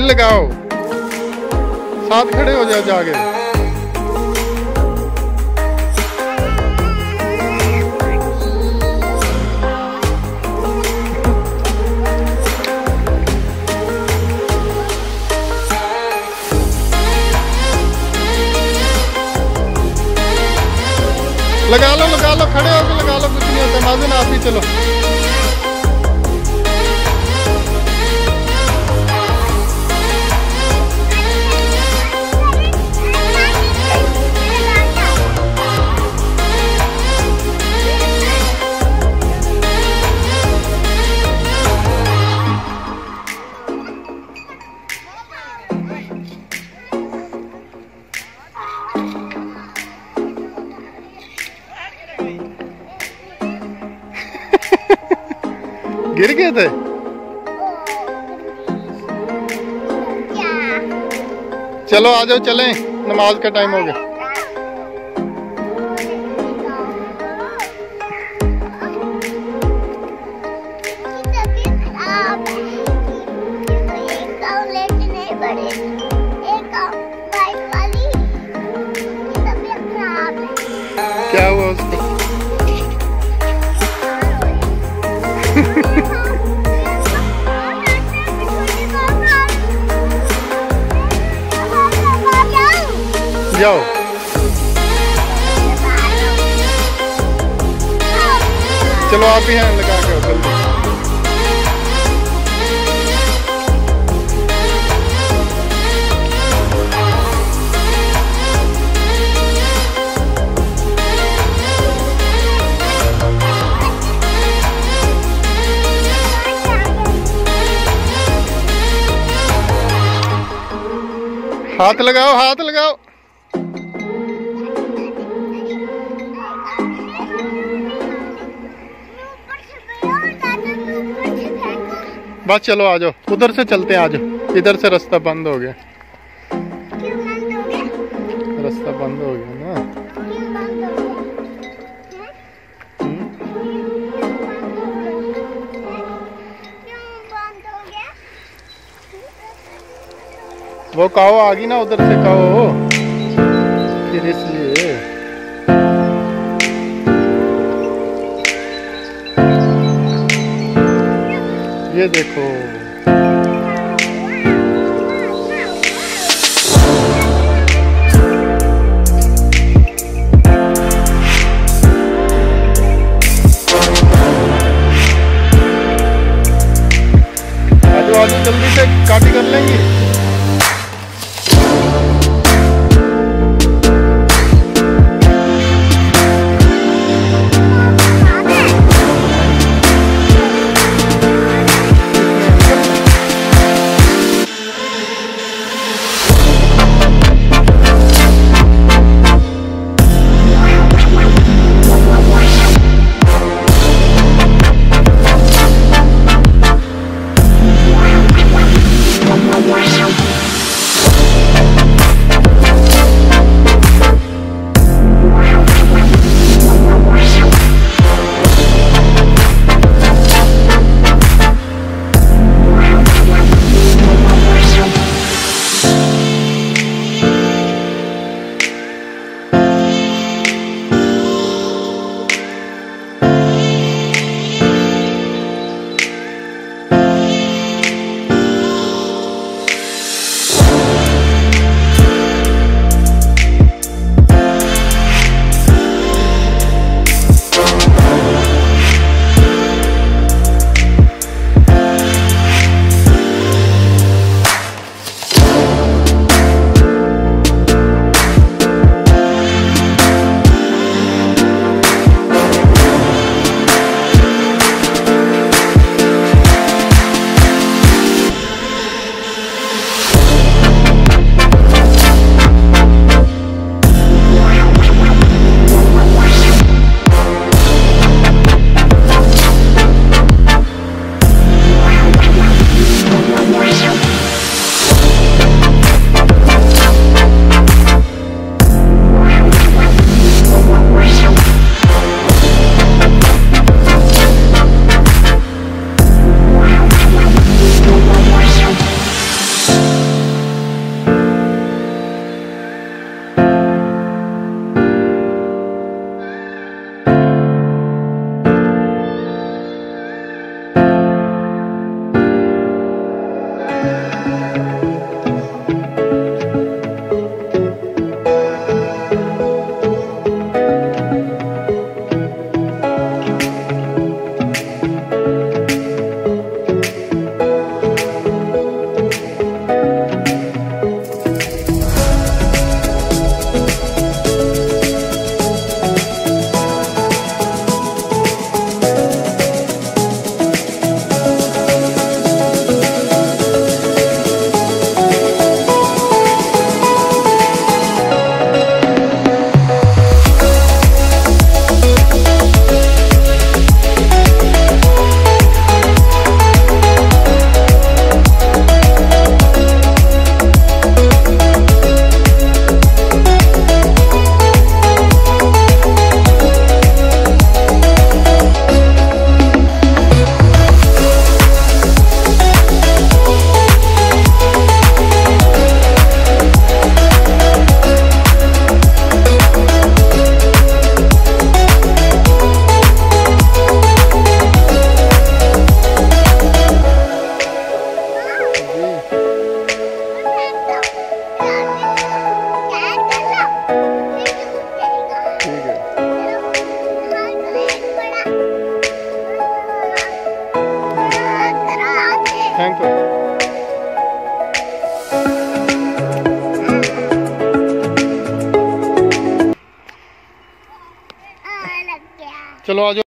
फिर लगाओ। साथ खड़े हो जाओ जाके। लगा लो लगा लो, खड़े होकर लगा लो, कुछ नहीं होता। माजन आप ही चलो। गिर गए थे? चलो आ जाओ चलें। नमाज़ का टाइम हो गया। जाओ चलो आप ही हैं लगा के जल्दी। हाथ लगाओ हाथ लगाओ। बस चलो आ जाओ। उधर से चलते हैं आ जाओ। इधर से रास्ता बंद हो गया। रास्ता बंद हो गया ना। हम्म, वो कहो आ गई ना उधर से कहो। ये देखो। थैंक यू चलो आ जाओ